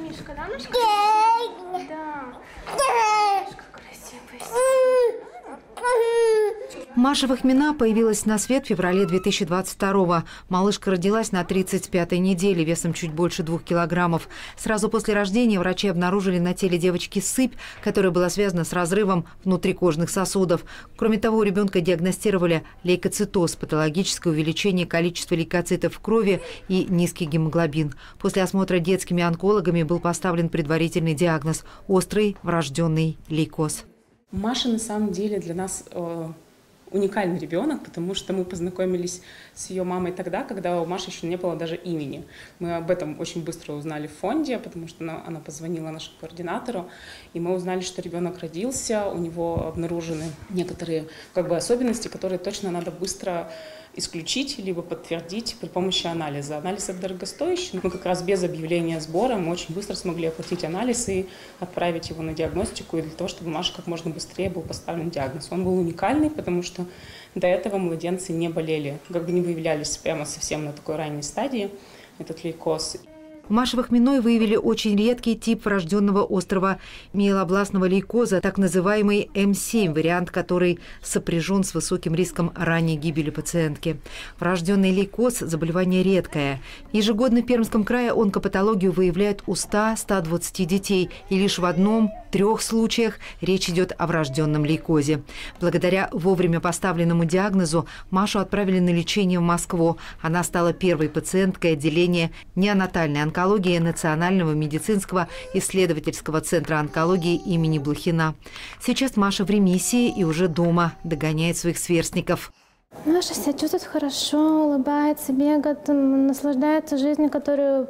Мишка, да, Мишка? Да. Мишка красивый. Маша Вахмина появилась на свет в феврале 2022-го. Малышка родилась на 35-й неделе, весом чуть больше двух килограммов. Сразу после рождения врачи обнаружили на теле девочки сыпь, которая была связана с разрывом внутрикожных сосудов. Кроме того, у ребенка диагностировали лейкоцитоз, патологическое увеличение количества лейкоцитов в крови и низкий гемоглобин. После осмотра детскими онкологами был поставлен предварительный диагноз – острый врожденный лейкоз. Маша на самом деле для нас э, уникальный ребенок, потому что мы познакомились с ее мамой тогда, когда у Маши еще не было даже имени. Мы об этом очень быстро узнали в фонде, потому что она, она позвонила нашему координатору, и мы узнали, что ребенок родился, у него обнаружены некоторые как бы, особенности, которые точно надо быстро исключить, либо подтвердить при помощи анализа. Анализ это дорогостоящий. Мы как раз без объявления сбора мы очень быстро смогли оплатить анализ и отправить его на диагностику, и для того, чтобы Маша как можно быстрее был поставлен диагноз. Он был уникальный, потому что до этого младенцы не болели, как бы не выявлялись прямо совсем на такой ранней стадии этот лейкоз. У Маши Вахминой выявили очень редкий тип врожденного острого миелобластного лейкоза, так называемый М7, вариант, который сопряжен с высоким риском ранней гибели пациентки. Врожденный лейкоз – заболевание редкое. Ежегодно в Пермском крае онкопатологию выявляют у 100-120 детей, и лишь в одном трех случаях речь идет о врожденном лейкозе. Благодаря вовремя поставленному диагнозу Машу отправили на лечение в Москву. Она стала первой пациенткой отделения неонатальной онкологии Национального медицинского исследовательского центра онкологии имени Блохина. Сейчас Маша в ремиссии и уже дома догоняет своих сверстников. Маша себя чувствует хорошо, улыбается, бегает, наслаждается жизнью, которую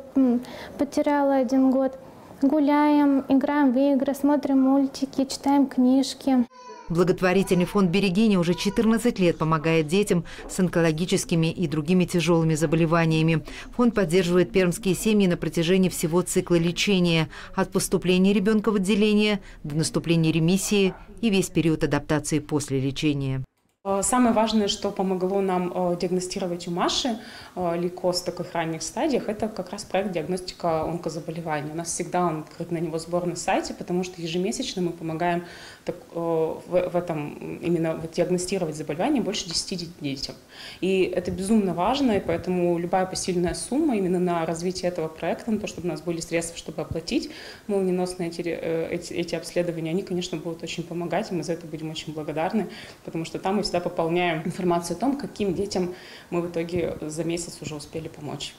потеряла один год. Гуляем, играем в игры, смотрим мультики, читаем книжки. Благотворительный фонд «Берегиня» уже 14 лет помогает детям с онкологическими и другими тяжелыми заболеваниями. Фонд поддерживает пермские семьи на протяжении всего цикла лечения – от поступления ребенка в отделение до наступления ремиссии и весь период адаптации после лечения. Э, самое важное, что помогло нам э, диагностировать у Маши э, лейкоз в таких ранних стадиях, это как раз проект диагностика онкозаболеваний. У нас всегда он открыт на него сбор на сайте, потому что ежемесячно мы помогаем так, в, в этом именно вот, диагностировать заболевания больше 10 детям. И это безумно важно, и поэтому любая посильная сумма именно на развитие этого проекта, на то, чтобы у нас были средства, чтобы оплатить молниеносные эти, эти, эти обследования, они, конечно, будут очень помогать, и мы за это будем очень благодарны, потому что там мы всегда пополняем информацию о том, каким детям мы в итоге за месяц уже успели помочь.